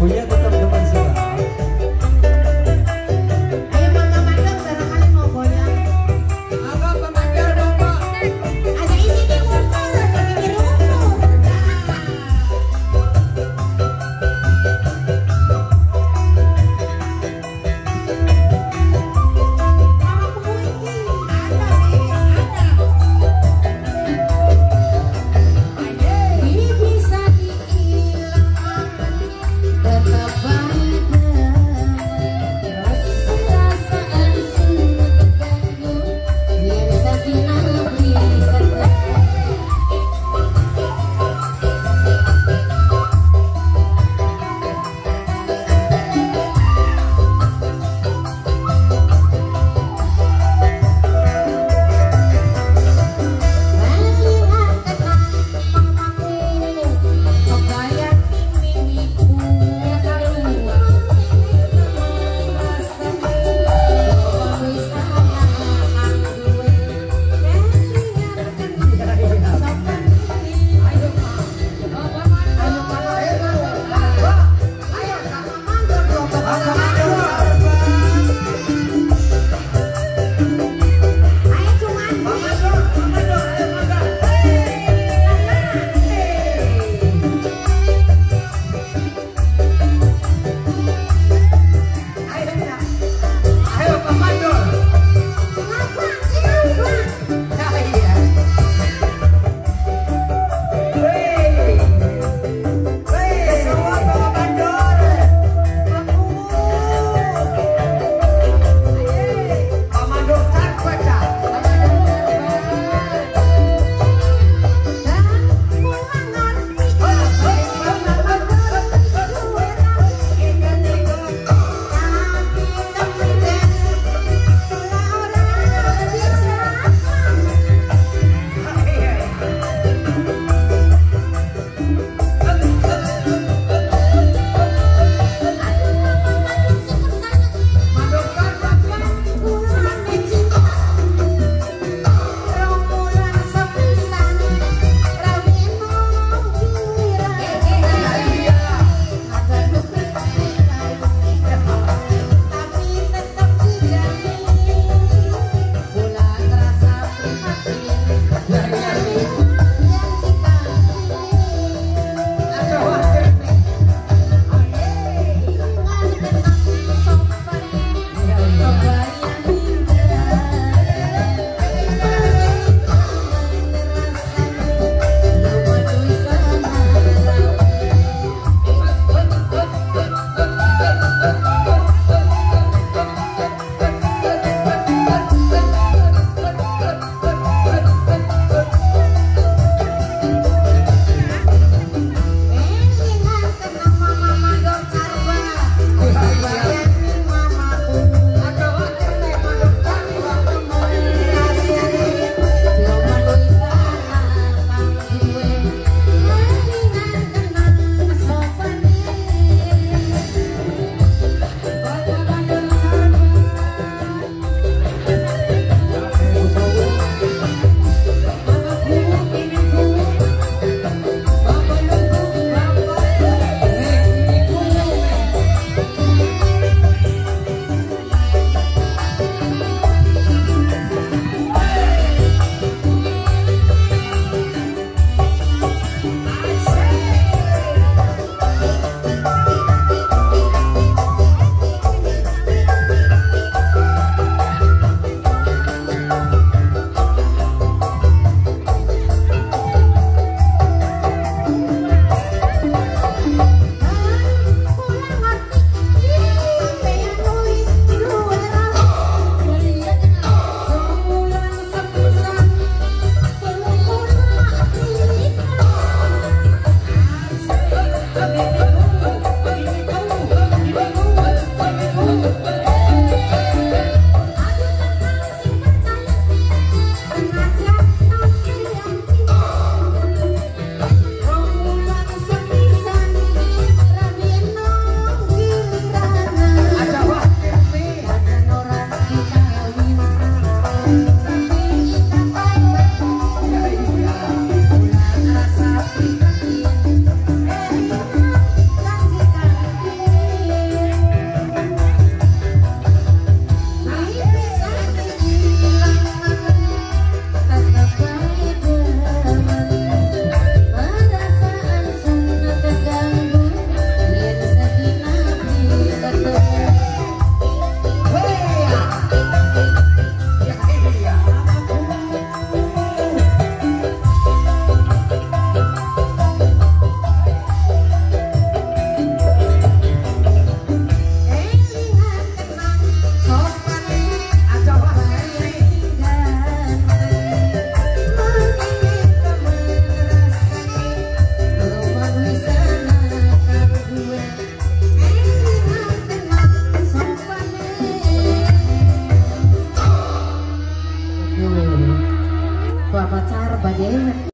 Поєднання